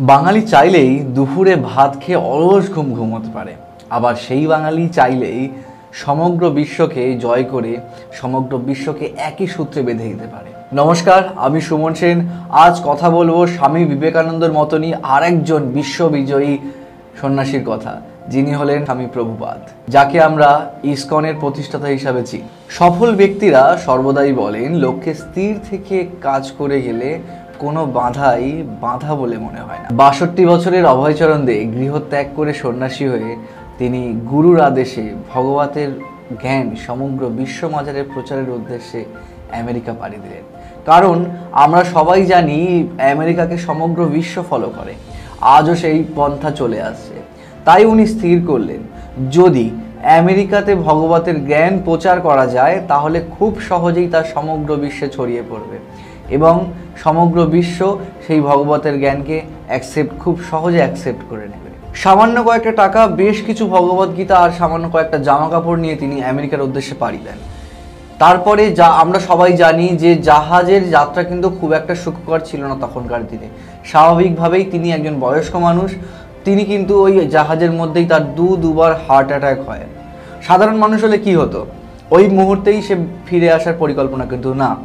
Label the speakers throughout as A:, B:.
A: বাঙালি চাইলেই দুপুরে ভাত খেয়ে অলস ঘুম ঘুমোতে পারে। আবার সেই বাঙালি চাইলেই সমগ্র বিশ্বকে জয় করে সমগ্র বিশ্বকে একই সূত্রে বেঁধে দিতে পারে। নমস্কার, আমি সুমন সেন। আজ কথা বলব স্বামী বিবেকানন্দর মতনই আরেকজন বিশ্ববিজয়ী সন্ন্যাসীর কথা। যিনি হলেন স্বামী প্রভুপাদ, যাকে আমরা ইসকনের প্রতিষ্ঠাতা হিসাবে চিনি। সফল ব্যক্তিরা সর্বদাই বলেন লক্ষ্যে স্থির থেকে কাজ করে গেলে কোনো বাধাই বাধা বলে মনে হয় না। বাষট্টি বছরের অভয়চরণ দে গৃহত্যাগ করে সন্ন্যাসী হয়ে তিনি গুরুর আদেশে ভগবতের জ্ঞান সমগ্র বিশ্ব মাজারে প্রচারের উদ্দেশ্যে আমেরিকা পাড়ি দিলেন। কারণ আমরা সবাই জানি আমেরিকাকে সমগ্র বিশ্ব ফলো করে। আজও সেই পন্থা চলে আসছে। তাই উনি স্থির করলেন, যদি আমেরিকাতে ভগবতের জ্ঞান প্রচার করা যায়, তাহলে খুব সহজেই তা সমগ্র বিশ্বে ছড়িয়ে পড়বে। এবং সমগ্র বিশ্ব সেই ভগবতের জ্ঞানকে অ্যাকসেপ্ট খুব সহজে অ্যাকসেপ্ট করে নেবে। সামান্য কয়েকটা টাকা, বেশ কিছু ভগবত গীতা আর সামান্য কয়েকটা জামা কাপড় নিয়ে তিনি আমেরিকার উদ্দেশ্যে পাড়ি দেন। তারপরে যা, আমরা সবাই জানি যে জাহাজের যাত্রা কিন্তু খুব একটা সুখকর ছিল না তখনকার দিনে। স্বাভাবিকভাবেই তিনি একজন বয়স্ক মানুষ, তিনি কিন্তু ওই জাহাজের মধ্যেই তার দু, দুবার হার্ট অ্যাটাক হয়। সাধারণ মানুষ হলে কি হতো? ওই মুহূর্তেই সে ফিরে আসার পরিকল্পনা কিন্তু না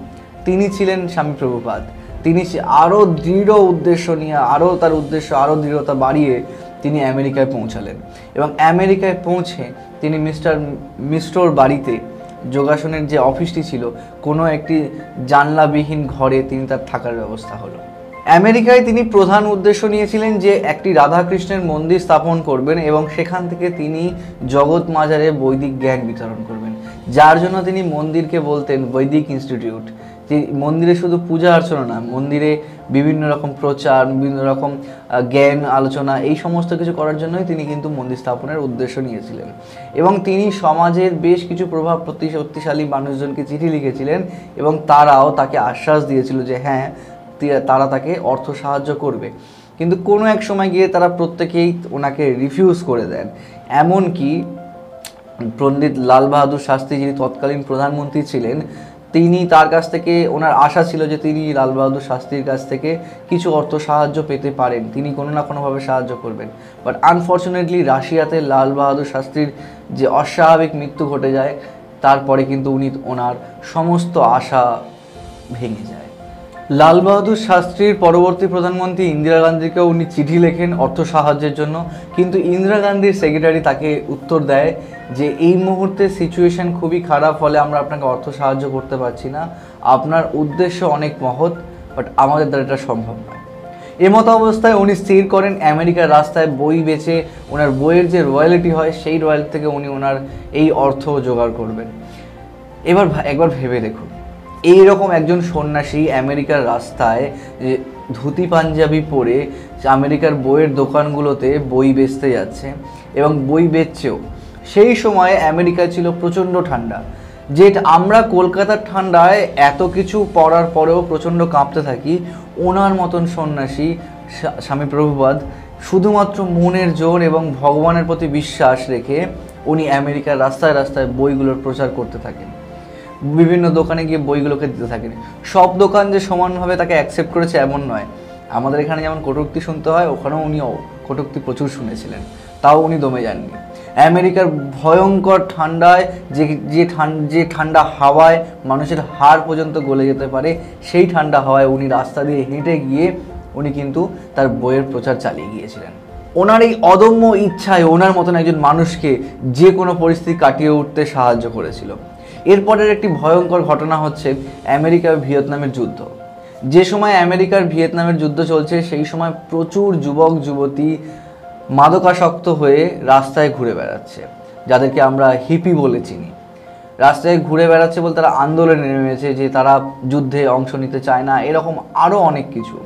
A: তিনি ছিলেন স্বামী প্রভুপাদ। তিনি আরও দৃঢ় উদ্দেশ্য নিয়ে আরও তার উদ্দেশ্য আরও দৃঢ়তা বাড়িয়ে তিনি আমেরিকায় পৌঁছালেন। এবং আমেরিকায় পৌঁছে তিনি মিস্টার মিস্টোর বাড়িতে যোগাসনের যে অফিসটি ছিল, কোনো একটি জানলাবিহীন ঘরে তিনি তার থাকার ব্যবস্থা হলো। আমেরিকায় তিনি প্রধান উদ্দেশ্য নিয়েছিলেন যে একটি রাধাকৃষ্ণের মন্দির স্থাপন করবেন এবং সেখান থেকে তিনি জগৎ মাজারে বৈদিক জ্ঞান বিতরণ করবেন। যার জন্য তিনি মন্দিরকে বলতেন বৈদিক ইনস্টিটিউট যে মন্দিরে শুধু পূজা অর্চনা না, মন্দিরে বিভিন্ন রকম প্রচার, বিভিন্ন রকম জ্ঞান, আলোচনা, এই সমস্ত কিছু করার জন্যই তিনি কিন্তু মন্দির স্থাপনের উদ্দেশ্য নিয়েছিলেন। এবং তিনি সমাজের বেশ কিছু প্রভাব শক্তিশালী মানুষজনকে চিঠি লিখেছিলেন এবং তারাও তাকে আশ্বাস দিয়েছিল যে হ্যাঁ তারা তাকে অর্থ সাহায্য করবে। কিন্তু কোনো এক সময় গিয়ে তারা প্রত্যেকেই ওনাকে রিফিউজ করে দেন। এমনকি পণ্ডিত লাল বাহাদুর শাস্ত্রী যিনি তৎকালীন প্রধানমন্ত্রী ছিলেন, তিনি তার কাছ থেকে, ওনার আশা ছিল যে তিনি লাল বাহাদুর শাস্ত্রীর কাছ থেকে কিছু অর্থ সাহায্য পেতে পারেন। তিনি কোনো না কোনোভাবে সাহায্য করবেন। বাট আনফর্চুনেটলি রাশিয়াতে লাল বাহাদুর শাস্ত্রীর যে অস্বাভাবিক মৃত্যু ঘটে যায়, তারপরে কিন্তু উনি ওনার সমস্ত আশা ভেঙে যায়। লাল বাহাদুর শাস্ত্রীর পরবর্তী প্রধানমন্ত্রী ইন্দিরা গান্ধীকেও উনি চিঠি লেখেন অর্থ সাহায্যের জন্য। কিন্তু ইন্দিরা গান্ধীর সেক্রেটারি তাকে উত্তর দেয় যে এই মুহূর্তে সিচুয়েশন খুবই খারাপ, ফলে আমরা আপনাকে অর্থ সাহায্য করতে পারছি না। আপনার উদ্দেশ্য অনেক মহৎ বাট আমাদের দ্বারা এটা সম্ভব নয়। এমতো অবস্থায় উনি স্থির করেন, আমেরিকার রাস্তায় বই বেচে ওনার বইয়ের যে রয়্যালিটি হয়, সেই রয়্যালিটি থেকে উনি ওনার এই অর্থ জোগাড় করবেন। এবার একবার ভেবে দেখুন এই রকম একজন সন্ন্যাসী আমেরিকার রাস্তায় যে ধুতি পাঞ্জাবি পরে আমেরিকার বইয়ের দোকানগুলোতে বই বেচতে যাচ্ছে এবং বই বেচছেও সেই সময় আমেরিকায় ছিল প্রচণ্ড ঠান্ডা। যে আমরা কলকাতার ঠান্ডায় এত কিছু পড়ার পরেও প্রচণ্ড কাঁপতে থাকি, ওনার মতন সন্ন্যাসী স্বা- স্বামী প্রভুপাদ শুধুমাত্র মনের জোর এবং ভগবানের প্রতি বিশ্বাস রেখে উনি আমেরিকার রাস্তায় রাস্তায় বইগুলোর প্রচার করতে থাকেন। বিভিন্ন দোকানে গিয়ে বইগুলোকে দিতে থাকেন। সব দোকান যে সমানভাবে তাকে অ্যাকসেপ্ট করেছে এমন নয়। আমাদের এখানে যেমন কটূক্তি শুনতে হয়, ওখানেও উনি কটূক্তি প্রচুর শুনেছিলেন। তাও উনি দমে যাননি। আমেরিকার ভয়ঙ্কর ঠান্ডায় যে যে ঠান্ডা যে ঠান্ডা হাওয়ায় মানুষের হাড় পর্যন্ত গলে যেতে পারে, সেই ঠান্ডা হাওয়ায় উনি রাস্তা দিয়ে হেঁটে গিয়ে উনি কিন্তু তার বইয়ের প্রচার চালিয়ে গিয়েছিলেন। ওনার এই অদম্য ইচ্ছায় ওনার মতন একজন মানুষকে যে কোনো পরিস্থিতি কাটিয়ে উঠতে সাহায্য করেছিল। এরপরের একটি ভয়ঙ্কর ঘটনা হচ্ছে আমেরিকা ভিয়েতনামের যুদ্ধ। যে সময় আমেরিকার ভিয়েতনামের যুদ্ধ চলছে, সেই সময় প্রচুর যুবক, যুবতী মাদকাসক্ত হয়ে রাস্তায় ঘুরে বেড়াচ্ছে, যাদেরকে আমরা হিপি বলে চিনি। রাস্তায় ঘুরে বেড়াচ্ছে বলে তারা আন্দোলনে নেমেছে যে তারা যুদ্ধে অংশ নিতে চায় না, এরকম আরও অনেক কিছু।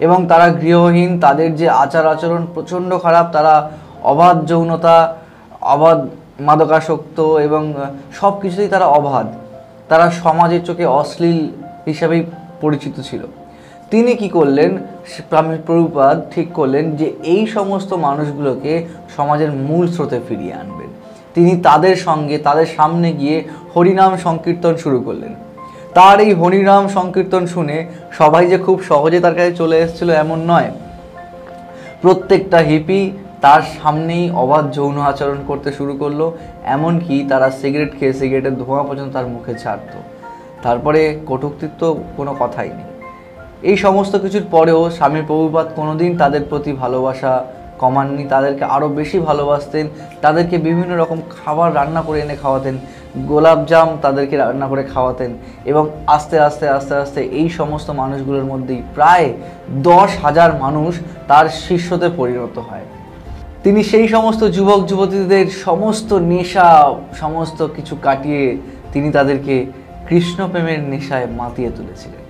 A: এবং তারা গৃহহীন, তাদের যে আচার আচরণ প্রচণ্ড খারাপ, তারা অবাধ যৌনতা, অবাধ মাদকাসক্ত এবং সব কিছুতেই তারা অবাধ। তারা সমাজের চোখে অশ্লীল হিসাবেই পরিচিত ছিল। তিনি কি করলেন? প্রভুপাদ ঠিক করলেন যে এই সমস্ত মানুষগুলোকে সমাজের মূল স্রোতে ফিরিয়ে আনবেন। তিনি তাদের সঙ্গে, তাদের সামনে গিয়ে হরিনাম সংকীর্তন শুরু করলেন। তার এই হরিনাম সংকীর্তন শুনে সবাই যে খুব সহজে তার কাছে চলে এসেছিল এমন নয়। প্রত্যেকটা হিপি তার সামনেই অবাধ যৌন আচরণ করতে শুরু করল, এমনকি তারা সিগারেট খেয়ে সিগারেটের ধোঁয়া পর্যন্ত তার মুখে ছাড়তো। তারপরে কটুক্তির তো কোনো কথাই নেই। এই সমস্ত কিছুর পরেও স্বামী প্রভুপাত কোনোদিন তাদের প্রতি ভালোবাসা কমাননি, তাদেরকে আরও বেশি ভালোবাসতেন, তাদেরকে বিভিন্ন রকম খাবার রান্না করে এনে খাওয়াতেন, গোলাপজাম তাদেরকে রান্না করে খাওয়াতেন এবং আস্তে আস্তে আস্তে আস্তে এই সমস্ত মানুষগুলোর মধ্যেই প্রায় দশ হাজার মানুষ তার শিষ্যতে পরিণত হয়। তিনি সেই সমস্ত যুবক, যুবতীদের সমস্ত নেশা, সমস্ত কিছু কাটিয়ে তিনি তাদেরকে কৃষ্ণপ্রেমের নেশায় মাতিয়ে তুলেছিলেন।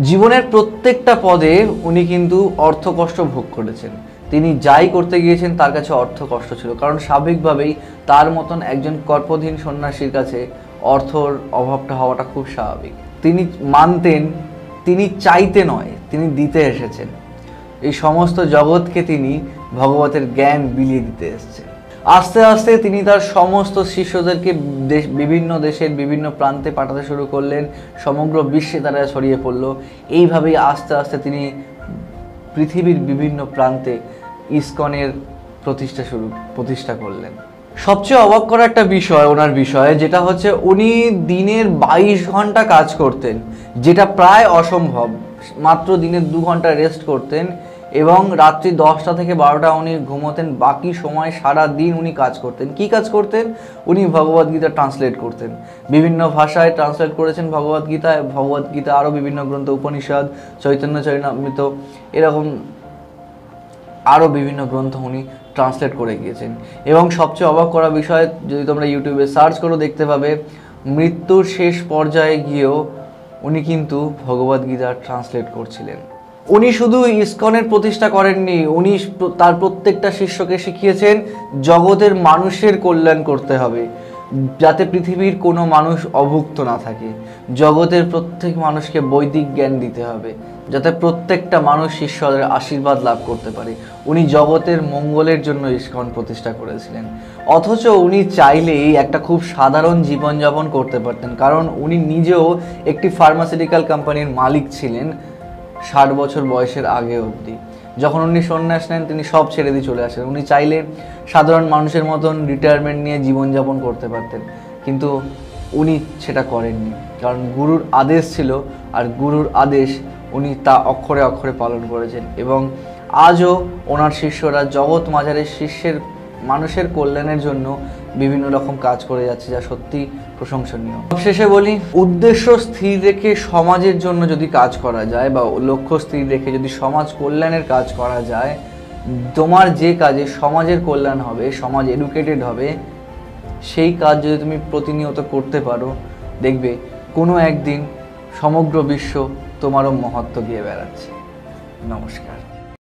A: জীবনের প্রত্যেকটা পদে উনি কিন্তু অর্থ কষ্ট ভোগ করেছেন। তিনি যাই করতে গিয়েছেন, তার কাছে অর্থ কষ্ট ছিল। কারণ স্বাভাবিকভাবেই তার মতন একজন কর্পধীন সন্ন্যাসীর কাছে অর্থর অভাবটা হওয়াটা খুব স্বাভাবিক। তিনি মানতেন, তিনি চাইতে নয়, তিনি দিতে এসেছেন। এই সমস্ত জগৎকে তিনি ভগবতের জ্ঞান বিলিয়ে দিতে এসেছেন। আস্তে আস্তে তিনি তার সমস্ত শিষ্যদেরকে দেশ, বিভিন্ন দেশের বিভিন্ন প্রান্তে পাঠাতে শুরু করলেন, সমগ্র বিশ্বে তারা ছড়িয়ে পড়ল। এইভাবেই আস্তে আস্তে তিনি পৃথিবীর বিভিন্ন প্রান্তে ইসকনের প্রতিষ্ঠা শুরু, প্রতিষ্ঠা করলেন। সবচেয়ে অবাক করা একটা বিষয়, ওনার বিষয়ে, যেটা হচ্ছে উনি দিনের বাইশ ঘণ্টা কাজ করতেন, যেটা প্রায় অসম্ভব। মাত্র দিনের দু ঘণ্টা রেস্ট করতেন এবং রাত্রি দশটা থেকে বারোটা উনি ঘুমোতেন, বাকি সময় সারা দিন উনি কাজ করতেন। কি কাজ করতেন? উনি ভগবদ্গীতা ট্রান্সলেট করতেন। বিভিন্ন ভাষায় ট্রান্সলেট করেছেন ভগবদ্গীতা ভগবদ্গীতা আরও বিভিন্ন গ্রন্থ, উপনিষদ, চৈতন্য চরিতামৃত এরকম আরও বিভিন্ন গ্রন্থ উনি ট্রান্সলেট করে গিয়েছেন। এবং সবচেয়ে অবাক করা বিষয়, যদি তোমরা ইউটিউবে সার্চ করো দেখতে পাবে, মৃত্যুর শেষ পর্যায়ে গিয়েও উনি কিন্তু ভগবদ্গীতা ট্রান্সলেট করছিলেন। উনি শুধু ইসকনের প্রতিষ্ঠা করেননি, উনি তার প্রত্যেকটা শিষ্যকে শিখিয়েছেন, জগতের মানুষের কল্যাণ করতে হবে, যাতে পৃথিবীর কোনো মানুষ অভুক্ত না থাকে। জগতের প্রত্যেক মানুষকে বৈদিক জ্ঞান দিতে হবে, যাতে প্রত্যেকটা মানুষ ঈশ্বরের আশীর্বাদ লাভ করতে পারে। উনি জগতের মঙ্গলের জন্য ইস্কন প্রতিষ্ঠা করেছিলেন। অথচ উনি চাইলেই একটা খুব সাধারণ জীবনযাপন করতে পারতেন, কারণ উনি নিজেও একটি ফার্মাসিউটিক্যাল কোম্পানির মালিক ছিলেন। ষাট বছর বয়সের আগে অবধি। যখন উনি সন্ন্যাস নেন, তিনি সব ছেড়ে দিয়ে চলে আসেন। উনি চাইলে সাধারণ মানুষের মতন রিটায়ারমেন্ট নিয়ে জীবনযাপন করতে পারতেন। কিন্তু উনি সেটা করেননি। কারণ গুরুর আদেশ ছিল আর গুরুর আদেশ উনি তা অক্ষরে অক্ষরে পালন করেছেন। এবং আজও ওনার শিষ্যরা জগৎ মাজারের শিষ্যের, মানুষের কল্যাণের জন্য বিভিন্ন রকম কাজ করে যাচ্ছে যা সত্যি প্রশংসনীয়। শেষে বলি, উদ্দেশ্য স্থির রেখে সমাজের জন্য যদি কাজ করা যায় বা লক্ষ্য স্থির রেখে যদি সমাজ কল্যাণের কাজ করা যায়, তোমার যে কাজে সমাজের কল্যাণ হবে, সমাজ এডুকেটেড হবে, সেই কাজ যদি তুমি প্রতিনিয়ত করতে পারো, দেখবে কোনো একদিন সমগ্র বিশ্ব তোমারও মহত্ব দিয়ে বেড়াচ্ছে। নমস্কার।